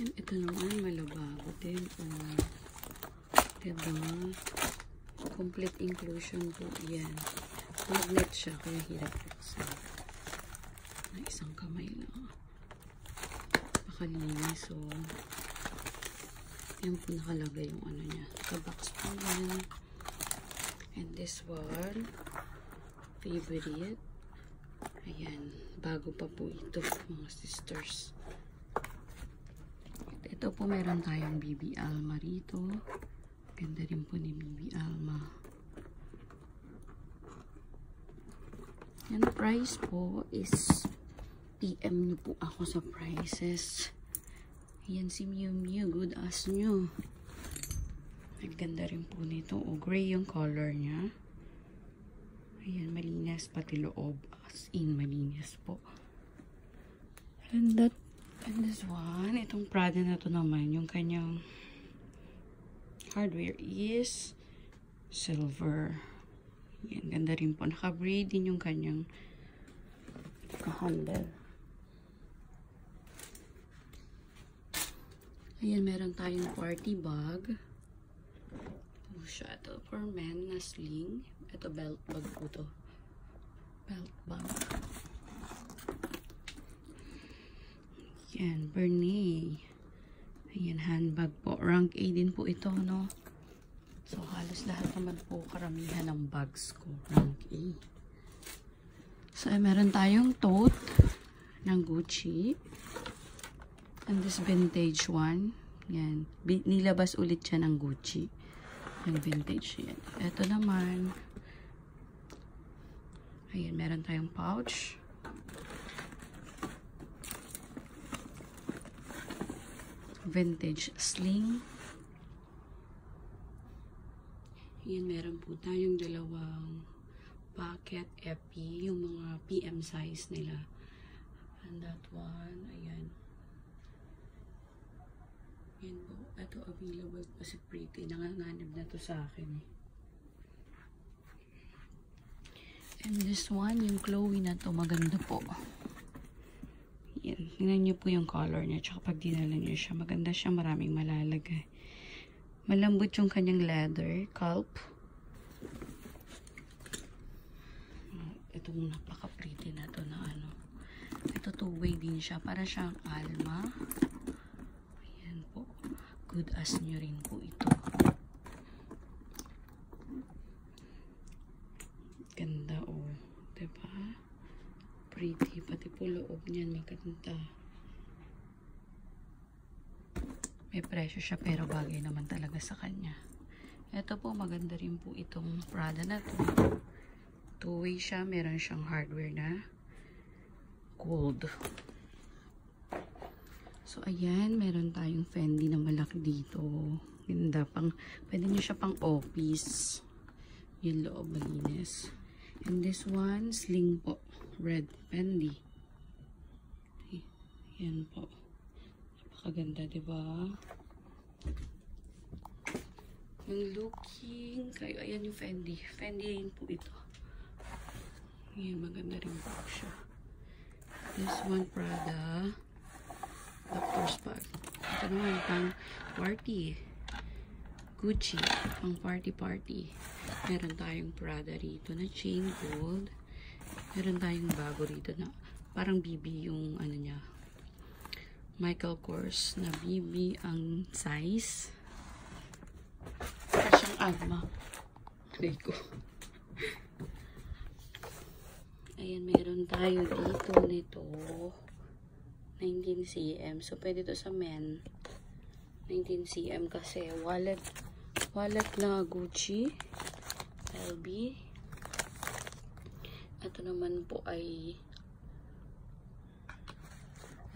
And ito naman, malabago din. Oh. Diba? Complete inclusion po yan. Magnet siya, kaya hirap buksan. Na isang kamay lang. Pakalinis, so. Yan po nakalagay yung ano niya. Kabox po yan. And this one, favorite. Ayan, bago pa po ito, mga sisters. Ito po meron tayong BB Alma rito. Ganda rin po ni BB Alma. Yan, price po is PM nyo po ako sa prices. Yan si Miu Miu, good as new. Ang ganda rin po nito. O, gray yung color niya. Ayan, malinis pati loob. As in, malinis po. And that, and this one, itong Prada na to naman, yung kanyang hardware is silver. Yan, ganda rin po. Naka-braid din yung kanyang handle. Ayan, meron tayong party bag. Po siya. Ito for men na sling. Ito belt bag po to. Belt bag. Yan, Bernie. Ayan, handbag po. Rank A din po ito, no? So, halos lahat naman po karamihan ng bags ko. Rank A. So, ay, meron tayong tote ng Gucci. And this vintage one. Yan. Nilabas ulit siya ng Gucci. Yung vintage yan. Ito naman. Ayan, meron tayong pouch. Vintage sling. Ayan, meron po tayong dalawang pocket epi, yung mga PM size nila. And that one, ayan. Yan po. Ito available pa si Pretty. Nanganganib na to sa akin. And this one, yung Chloe na to, maganda po. Yan. Tingnan niyo po yung color niya. Tsaka pag dinala niyo siya, maganda siya. Maraming malalagay. Malambot yung kanyang leather. Culp. Itong napaka-pretty na to na ano. Ito two-way din siya. Para siyang alma. Ayan po. Good as nyo rin po ito. Ganda oh. Diba? Pretty. Pati po loob niyan maganda. May presyo siya pero bagay naman talaga sa kanya. Ito po maganda rin po itong Prada na to. Two-way siya. Meron siyang hardware na gold. So, ayan, meron tayong Fendi na malaki dito. Ganda pang, pwede nyo siya pang office. Yung loob, malinis. And this one, sling po. Red Fendi. Yan po. Napakaganda, ba? Yung looking, kayo, ayan yung Fendi. Fendi rin po ito. Yan, maganda rin po siya. This one, Prada. Doctor's bag. Ito naman, pang party. Gucci. Pang party-party. Meron tayong Prada rito na chain gold. Meron tayong bago rito na parang BB yung ano niya. Michael Kors na BB ang size. Para siyang alma. Aray ko. Ayan, meron tayo dito nito. 19 cm. So, pwede to sa men. 19 cm kasi wallet wallet na Gucci LB ito naman po ay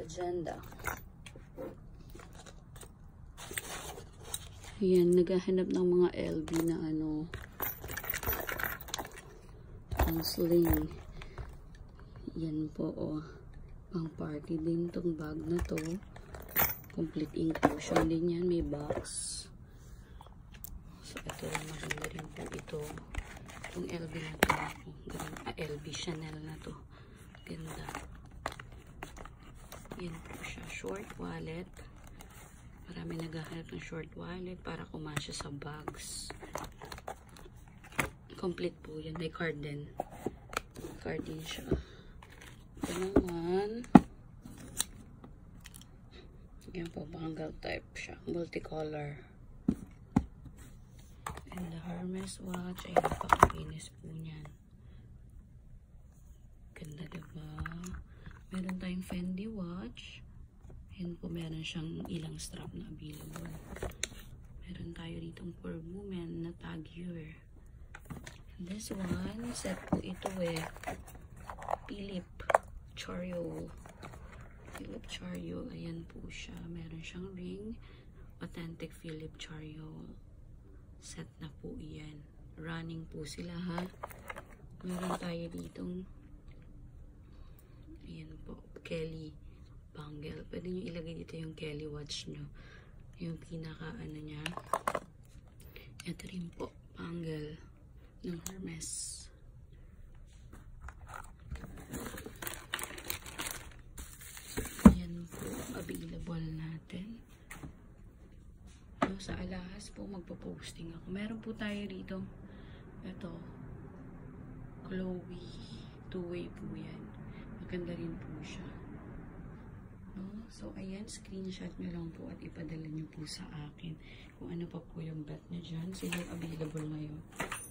agenda. Ayan naghahanap ng mga LB na ano ang sling yan po oh. Pang party din tong bag na to. Complete inclusion din yan may box so ito maganda rin po ito itong LB na to ganun, ah, LB Chanel na to ganda yan po siya short wallet Marami naghahanap ng short wallet para kumasya sa bags. Complete po yan. May card din. Card din siya. Ito naman. Yan po, bangle type siya. Multicolor. Hermes watch. Ay, napakakinis po niyan. Ganda diba? Meron tayong Fendi watch. Yan po, meron siyang ilang strap na available. Meron tayo ditong for women na Tagyur. And this one, set po ito eh. Philip Chariol. Philip Chariol. Ayan po siya. Meron siyang ring. Authentic Philip Chariol. Set na po yan. Running po sila ha. Meron tayo ditong ayan po. Kelly bangle. Pwede nyo ilagay dito yung Kelly watch nyo. Yung pinaka ano niya. Ito rin po. Bangle ng Hermes. Ayan po. Available natin. So, sa alahas po magpo-posting ako. Meron po tayo dito. Ito. Chloe. Two-way po yan. Maganda rin po siya. No? So, ayan, screenshot nyo lang po at ipadala nyo po sa akin kung ano pa po yung bet nyo dyan. Sino available ngayon.